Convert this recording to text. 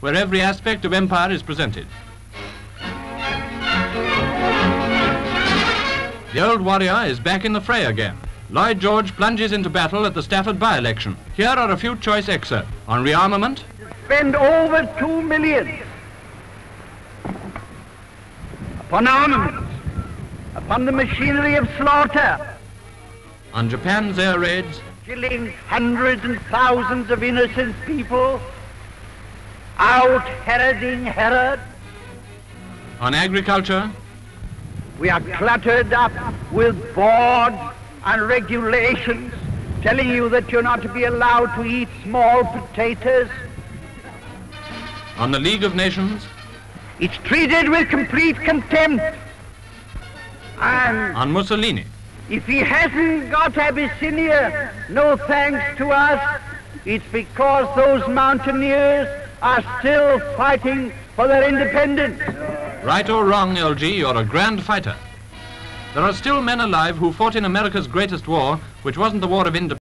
where every aspect of empire is presented. The old warrior is back in the fray again. Lloyd George plunges into battle at the Stafford by-election. Here are a few choice excerpts on rearmament, spend over two million upon armaments, upon the machinery of slaughter, on Japan's air raids, killing hundreds and thousands of innocent people, out Heroding Herod. on agriculture, We are cluttered up with boards and regulations telling you that you're not to be allowed to eat small potatoes. on the League of Nations, It's treated with complete contempt. And on Mussolini, if he hasn't got Abyssinia, no thanks to us, it's because those mountaineers are still fighting for their independence. Right or wrong, LG, you're a grand fighter. There are still men alive who fought in America's greatest war, which wasn't the War of Independence.